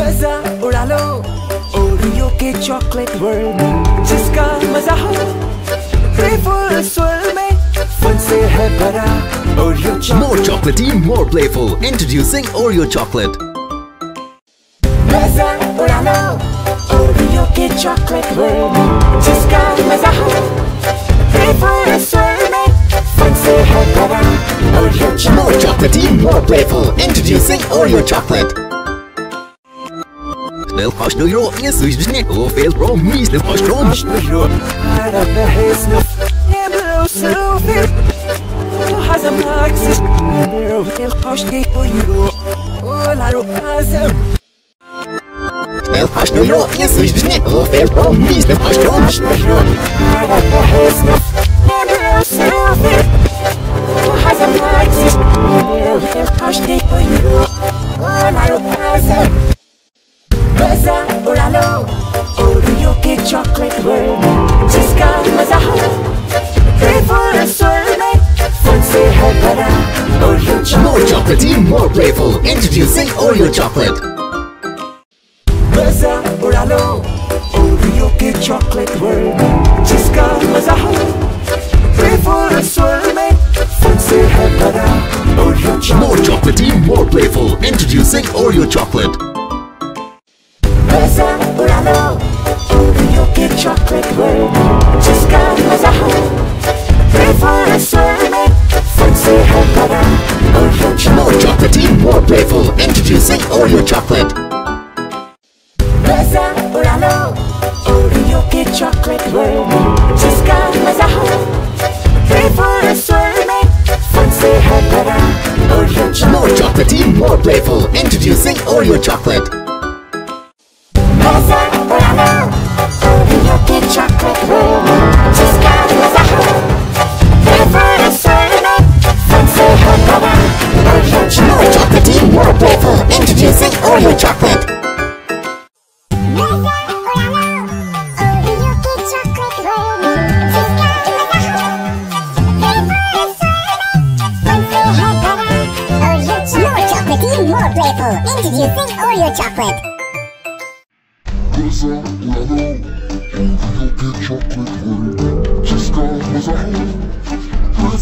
मजा उड़ा लो ओरियो के चॉकलेट वर्ल्ड में जिसका मजा हो प्लेफुल स्वर्ल में फन से है भरा Oreo More chocolatey, more playful. Introducing Oreo chocolate. मजा उड़ा लो ओरियो के चॉकलेट वर्ल्ड में जिसका मजा हो प्लेफुल स्वर्ल में फन से है भरा Oreo More chocolatey, more playful. Introducing Oreo chocolate. Belkošnu rovně suždžně, ofel promis, Belkoš promis. Belkošnu rovně suždžně, ofel promis, Belkoš promis. Belkoš promis. Baza Oralo Oreo chocolate world Jiska maza ho Flavor swirl mein fun se hai bhara Oreo chocolate More chocolatey, more playful. Introducing Oreo chocolate. Baza Oralo Oreo chocolate world Jiska maza ho Flavor swirl mein fun se hai bhara Oreo chocolate More chocolatey, more playful. Introducing Oreo chocolate. Oreo chocolate. Oreo chocolate world. Fancy Oreo chocolate. More chocolatey, more playful. Introducing Oreo chocolate. Oreo chocolate. Introducing Oreo Chocolate. Oreo get chocolate. Just cause I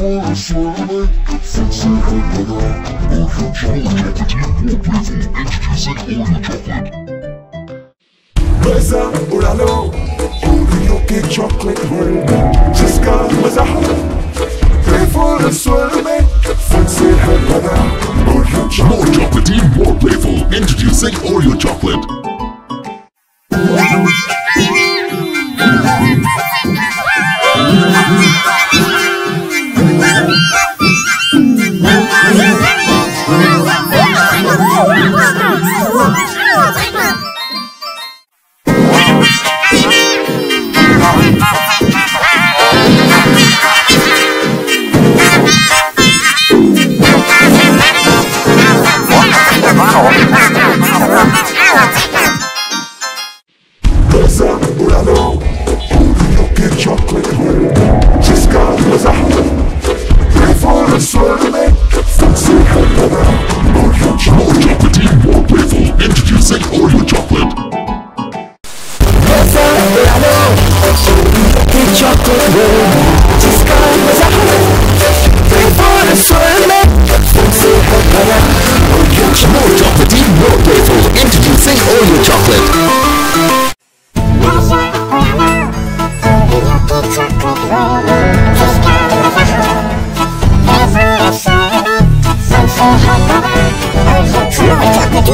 a swirly, since I'm. Oreo chocolate, you more playful. Introducing Oreo Chocolate. Oreo get chocolate world. Just a. More chocolatey, more playful, introducing Oreo chocolate More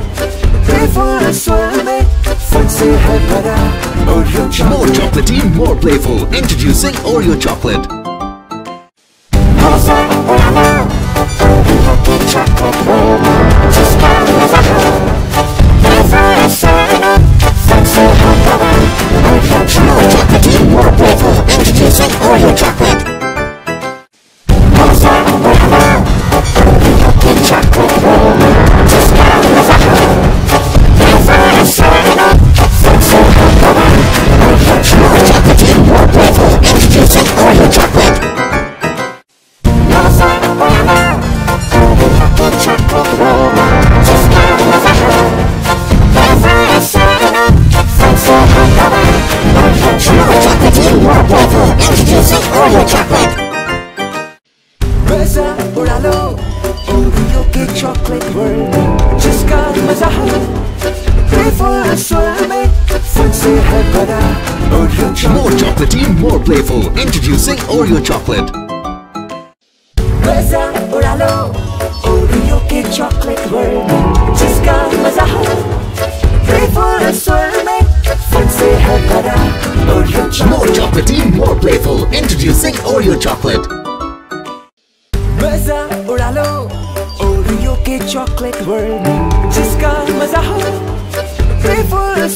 playful fancy head Oreo chocolate. More chocolatey, more playful. Introducing Oreo chocolate. More chocolatey, more playful. Introducing Oreo chocolate. Be more playful. Introducing Oreo chocolate. Maza Oralo Oreo cake chocolate world. Maza Playful and Oreo chocolate. More chocolatey, more playful. Introducing Oreo chocolate. Maza Oralo Oreo cake chocolate world. Maza Playful and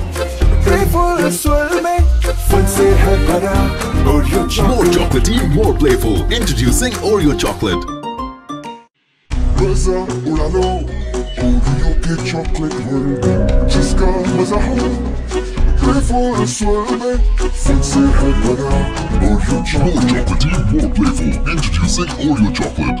playful स्वर्ग में fun से है भरा Oreo More chocolatey, more playful. Introducing Oreo chocolate. मजा उड़ा लो Oreo के chocolate world जिसका मजा हो प्लेफुल स्वर्ग में फन से है भरा Oreo More chocolatey, more playful. Introducing Oreo chocolate.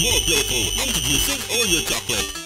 more playful. Introducing Oreo chocolate.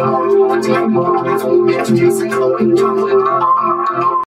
I'm going to be a music going to